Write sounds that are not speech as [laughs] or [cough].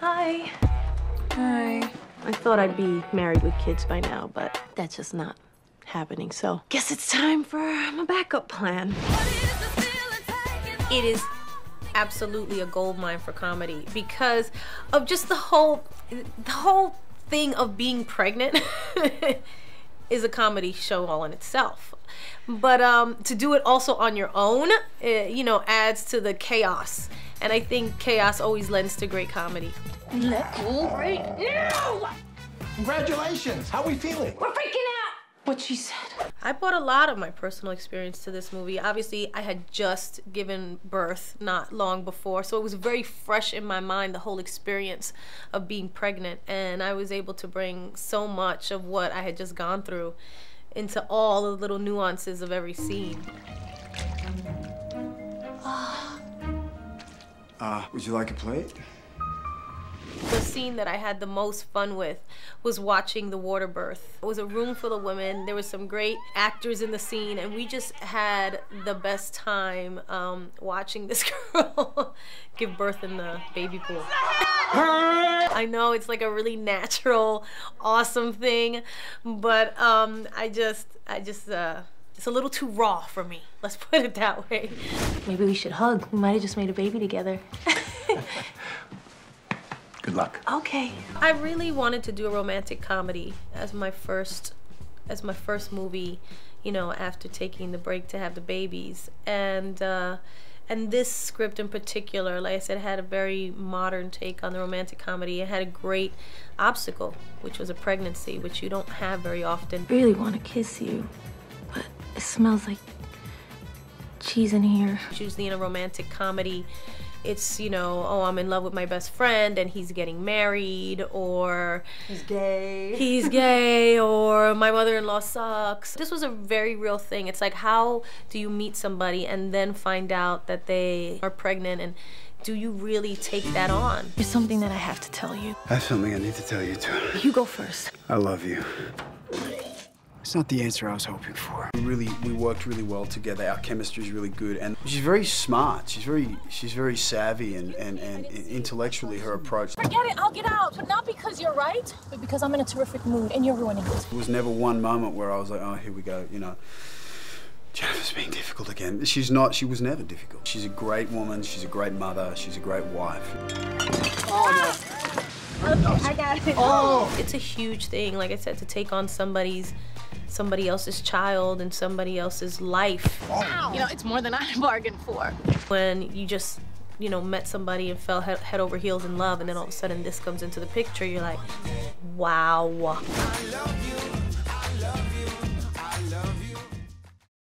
Hi. Hi. I thought I'd be married with kids by now, but that's just not happening. So, guess it's time for my backup plan. It is absolutely a gold mine for comedy because of just the whole the whole thing of being pregnant [laughs] is a comedy show all in itself. But um, to do it also on your own, it, you know, adds to the chaos. And I think chaos always lends to great comedy. Right now! Congratulations! How are we feeling? We're freaking out! What she said. I brought a lot of my personal experience to this movie. Obviously, I had just given birth not long before, so it was very fresh in my mind, the whole experience of being pregnant. And I was able to bring so much of what I had just gone through into all the little nuances of every scene. Uh, would you like a plate? The scene that I had the most fun with was watching the water birth. It was a room full of women. There was some great actors in the scene, and we just had the best time um, watching this [laughs] girl give birth in the baby pool. I know it's like a really natural, awesome thing, but um, I just, I just, uh, it's a little too raw for me. Let's put it that way. Maybe we should hug. We might have just made a baby together. [laughs] Good luck. okay. I really wanted to do a romantic comedy as my first as my first movie, you know, after taking the break to have the babies. And uh and this script in particular, like I said, had a very modern take on the romantic comedy. It had a great obstacle, which was a pregnancy, which you don't have very often. Really want to kiss you, but it smells like cheese in here. Usually in a romantic comedy, it's, you know, oh, I'm in love with my best friend and he's getting married, or He's gay. he's gay or my mother-in-law sucks this was a very real thing it's like how do you meet somebody and then find out that they are pregnant and do you really take that on There's something that I have to tell you. I have something I need to tell you too. You go first. I love you. It's not the answer I was hoping for. Really, we worked really well together. Our chemistry is really good, and she's very smart. She's very, she's very savvy and, and, and intellectually her approach. Forget it, I'll get out. But not because you're right, but because I'm in a terrific mood and you're ruining it. There was never one moment where I was like, oh, here we go, you know. Jennifer's being difficult again. She's not, she was never difficult. She's a great woman, she's a great mother, she's a great wife. Oh, I got it. Oh. it's a huge thing like i said to take on somebody's somebody else's child and somebody else's life. Ow. You know, it's more than I [laughs] bargained for. When you just, you know, met somebody and fell head, head over heels in love, and then all of a sudden this comes into the picture, you're like, wow.